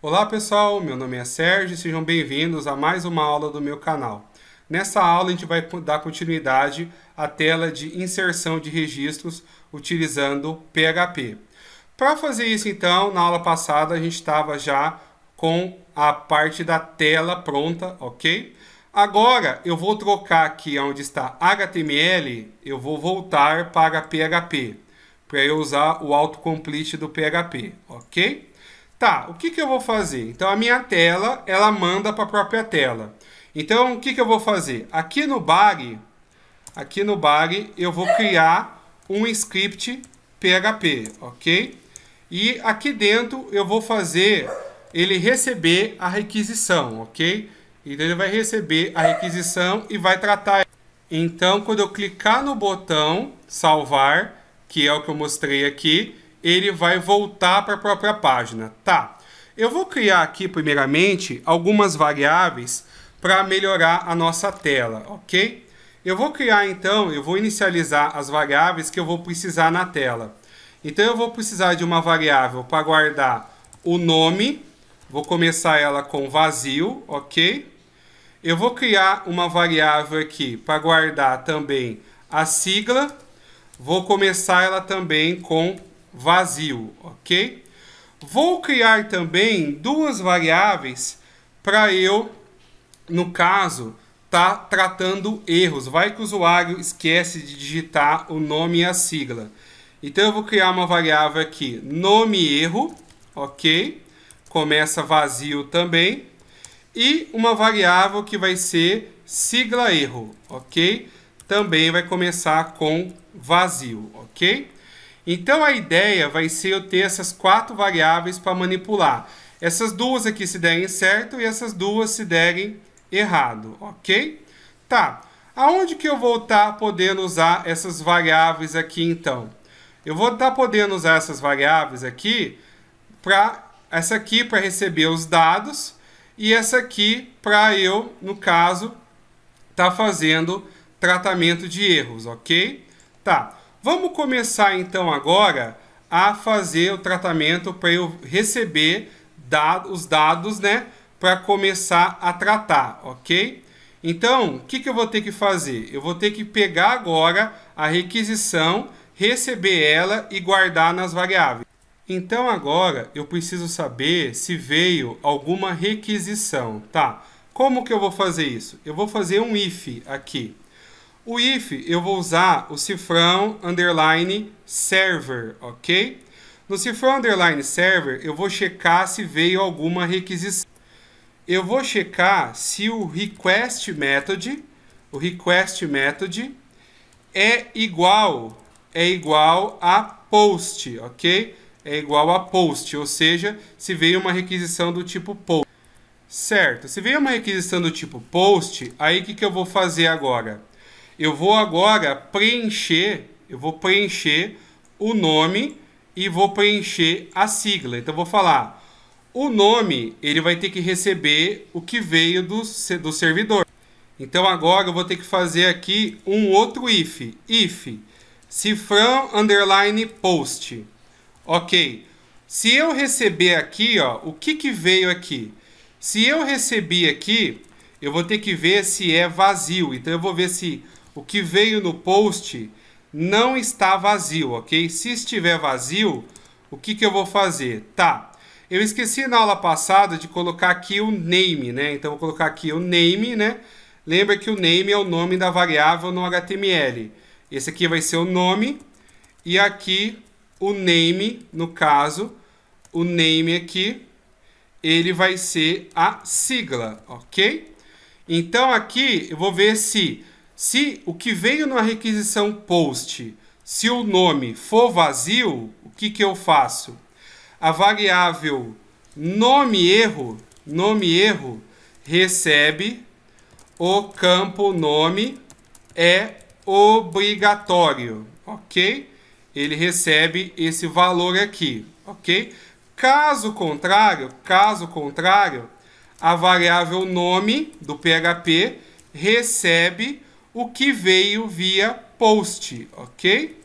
Olá pessoal, meu nome é Sérgio sejam bem-vindos a mais uma aula do meu canal. Nessa aula a gente vai dar continuidade à tela de inserção de registros utilizando PHP. Para fazer isso então, na aula passada a gente estava já com a parte da tela pronta, ok? Agora eu vou trocar aqui onde está HTML, eu vou voltar para PHP, para eu usar o autocomplete do PHP, ok? Tá, o que, que eu vou fazer? Então a minha tela, ela manda para a própria tela. Então o que, que eu vou fazer? Aqui no bag, aqui no bag eu vou criar um script PHP, ok? E aqui dentro eu vou fazer ele receber a requisição, ok? Então ele vai receber a requisição e vai tratar. Então, quando eu clicar no botão salvar, que é o que eu mostrei aqui, ele vai voltar para a própria página. Tá. Eu vou criar aqui, primeiramente, algumas variáveis para melhorar a nossa tela, ok? Eu vou criar, então, eu vou inicializar as variáveis que eu vou precisar na tela. Então, eu vou precisar de uma variável para guardar o nome, vou começar ela com vazio, ok? Eu vou criar uma variável aqui para guardar também a sigla. Vou começar ela também com vazio, ok? Vou criar também duas variáveis para eu, no caso, tá tratando erros. Vai que o usuário esquece de digitar o nome e a sigla. Então eu vou criar uma variável aqui, nome erro, ok? Começa vazio também e uma variável que vai ser sigla erro, ok? Também vai começar com vazio, ok? Então a ideia vai ser eu ter essas quatro variáveis para manipular. Essas duas aqui se derem certo e essas duas se derem errado, ok? Tá, aonde que eu vou estar tá podendo usar essas variáveis aqui então? Eu vou estar tá podendo usar essas variáveis aqui para essa aqui para receber os dados e essa aqui para eu, no caso, tá fazendo tratamento de erros, ok? Tá, vamos começar então agora a fazer o tratamento para eu receber os dados, né? Para começar a tratar, ok? Então, o que, que eu vou ter que fazer? Eu vou ter que pegar agora a requisição, receber ela e guardar nas variáveis. Então agora eu preciso saber se veio alguma requisição, tá? Como que eu vou fazer isso? Eu vou fazer um if aqui. O if eu vou usar o cifrão underline server, ok? No cifrão underline server eu vou checar se veio alguma requisição. Eu vou checar se o request method, o request method é igual é igual a post, ok? é igual a post, ou seja, se veio uma requisição do tipo post. Certo, se veio uma requisição do tipo post, aí o que, que eu vou fazer agora? Eu vou agora preencher, eu vou preencher o nome e vou preencher a sigla. Então, vou falar, o nome, ele vai ter que receber o que veio do, do servidor. Então, agora eu vou ter que fazer aqui um outro if. If, cifrão underline post. Ok. Se eu receber aqui, ó, o que, que veio aqui? Se eu recebi aqui, eu vou ter que ver se é vazio. Então, eu vou ver se o que veio no post não está vazio, ok? Se estiver vazio, o que, que eu vou fazer? Tá, eu esqueci na aula passada de colocar aqui o name, né? Então, vou colocar aqui o name, né? Lembra que o name é o nome da variável no HTML. Esse aqui vai ser o nome e aqui o name, no caso, o name aqui, ele vai ser a sigla, ok? Então aqui eu vou ver se, se o que veio na requisição post, se o nome for vazio, o que, que eu faço? A variável nome erro, nome erro, recebe o campo nome é obrigatório, ok? ele recebe esse valor aqui, ok? Caso contrário, caso contrário, a variável nome do PHP recebe o que veio via post, ok?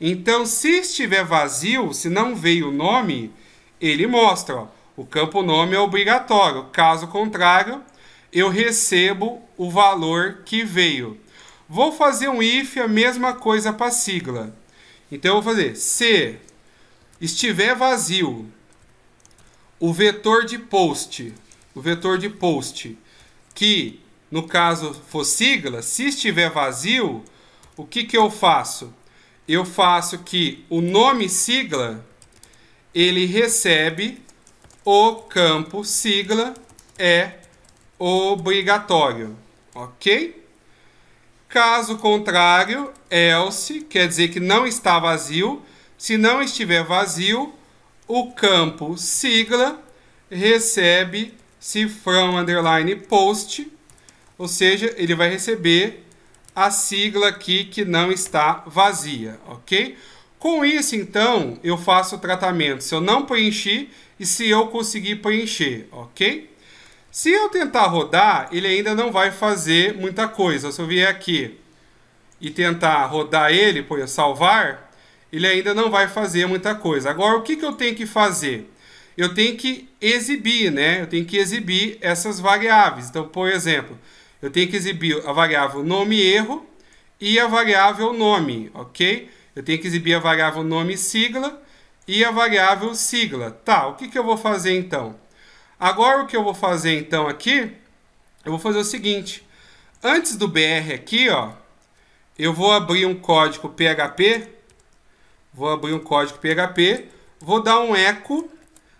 Então, se estiver vazio, se não veio o nome, ele mostra, ó, O campo nome é obrigatório. Caso contrário, eu recebo o valor que veio. Vou fazer um if, a mesma coisa para a sigla. Então, eu vou fazer se estiver vazio o vetor de post, o vetor de post, que no caso for sigla, se estiver vazio, o que, que eu faço? Eu faço que o nome sigla ele recebe o campo sigla é obrigatório, ok? Caso contrário, else quer dizer que não está vazio. Se não estiver vazio, o campo sigla recebe cifrão underline post, ou seja, ele vai receber a sigla aqui que não está vazia, ok? Com isso, então, eu faço o tratamento se eu não preenchi e se eu conseguir preencher, ok? Se eu tentar rodar, ele ainda não vai fazer muita coisa. Se eu vier aqui e tentar rodar ele, por salvar, ele ainda não vai fazer muita coisa. Agora, o que, que eu tenho que fazer? Eu tenho que exibir, né? Eu tenho que exibir essas variáveis. Então, por exemplo, eu tenho que exibir a variável nome erro e a variável nome, ok? Eu tenho que exibir a variável nome sigla e a variável sigla. Tá, o que, que eu vou fazer então? Agora o que eu vou fazer então aqui, eu vou fazer o seguinte. Antes do BR aqui, ó, eu vou abrir um código PHP, vou abrir um código PHP, vou dar um eco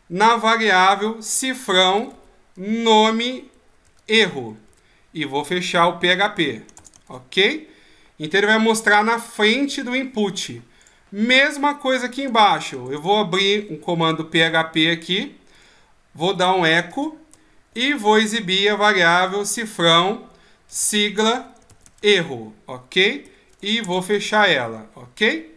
na variável cifrão nome erro e vou fechar o PHP, ok? Então ele vai mostrar na frente do input. Mesma coisa aqui embaixo. Eu vou abrir um comando PHP aqui vou dar um eco e vou exibir a variável cifrão sigla erro, ok? E vou fechar ela, ok?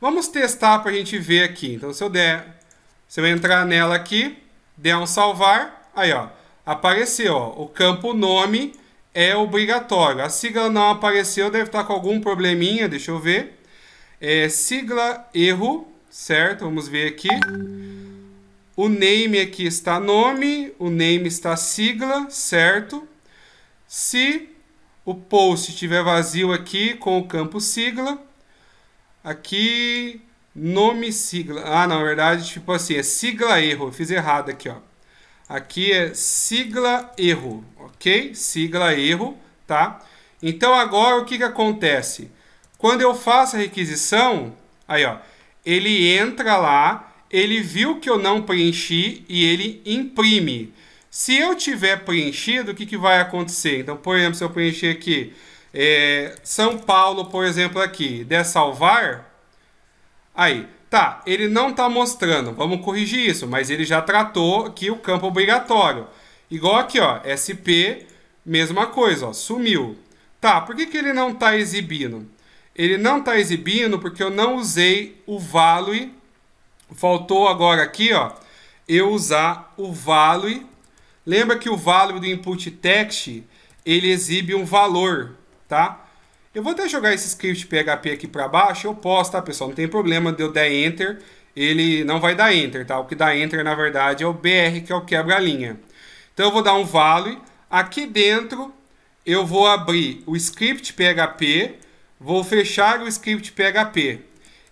Vamos testar para a gente ver aqui. Então, se eu der, se eu entrar nela aqui, der um salvar, aí ó, apareceu, ó, o campo nome é obrigatório. A sigla não apareceu, deve estar com algum probleminha, deixa eu ver. É sigla erro, certo? Vamos ver aqui. O name aqui está nome, o name está sigla, certo? Se o post estiver vazio aqui com o campo sigla, aqui nome sigla. Ah, na verdade, tipo assim, é sigla erro. Eu fiz errado aqui, ó. Aqui é sigla erro, ok? Sigla erro, tá? Então agora o que que acontece? Quando eu faço a requisição, aí ó, ele entra lá ele viu que eu não preenchi e ele imprime. Se eu tiver preenchido, o que, que vai acontecer? Então, por exemplo, se eu preencher aqui é, São Paulo, por exemplo, aqui, der salvar, aí, tá, ele não está mostrando, vamos corrigir isso, mas ele já tratou aqui o campo obrigatório. Igual aqui, ó, SP, mesma coisa, ó, sumiu. Tá, por que, que ele não está exibindo? Ele não está exibindo porque eu não usei o value Faltou agora aqui, ó, eu usar o value. Lembra que o value do input text, ele exibe um valor, tá? Eu vou até jogar esse script PHP aqui para baixo, eu posso, tá, pessoal? Não tem problema de eu enter, ele não vai dar enter, tá? O que dá enter, na verdade, é o BR, que é o quebra-linha. Então, eu vou dar um value. Aqui dentro, eu vou abrir o script PHP, vou fechar o script PHP.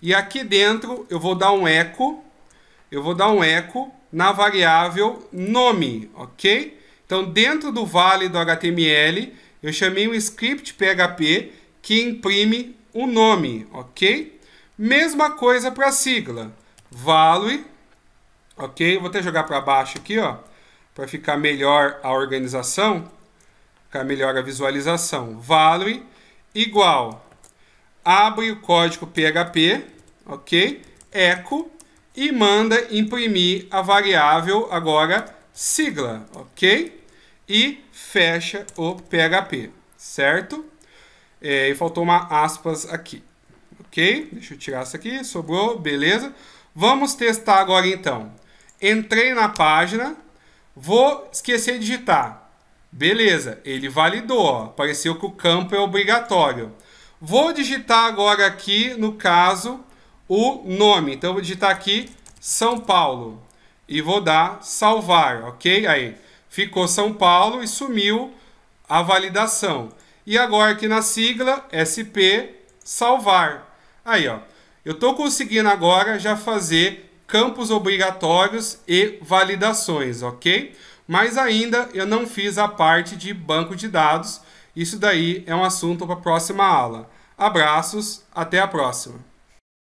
E aqui dentro eu vou dar um eco, eu vou dar um eco na variável nome, ok? Então, dentro do vale do HTML, eu chamei um script PHP que imprime o um nome, ok? Mesma coisa para a sigla, value, ok? Vou até jogar para baixo aqui, ó, para ficar melhor a organização, ficar melhor a visualização. Value igual, abre o código PHP, ok? Eco e manda imprimir a variável agora sigla, ok? E fecha o PHP, certo? É, e faltou uma aspas aqui, ok? Deixa eu tirar isso aqui, sobrou, beleza? Vamos testar agora então. Entrei na página, vou esquecer de digitar. Beleza, ele validou, apareceu que o campo é obrigatório. Vou digitar agora aqui, no caso, o nome. Então, vou digitar aqui São Paulo. e vou dar salvar, ok? Aí, ficou São Paulo e sumiu a validação. E agora aqui na sigla, SP, salvar. Aí, ó, eu estou conseguindo agora já fazer campos obrigatórios e validações, ok? Mas ainda eu não fiz a parte de banco de dados. Isso daí é um assunto para a próxima aula. Abraços, até a próxima.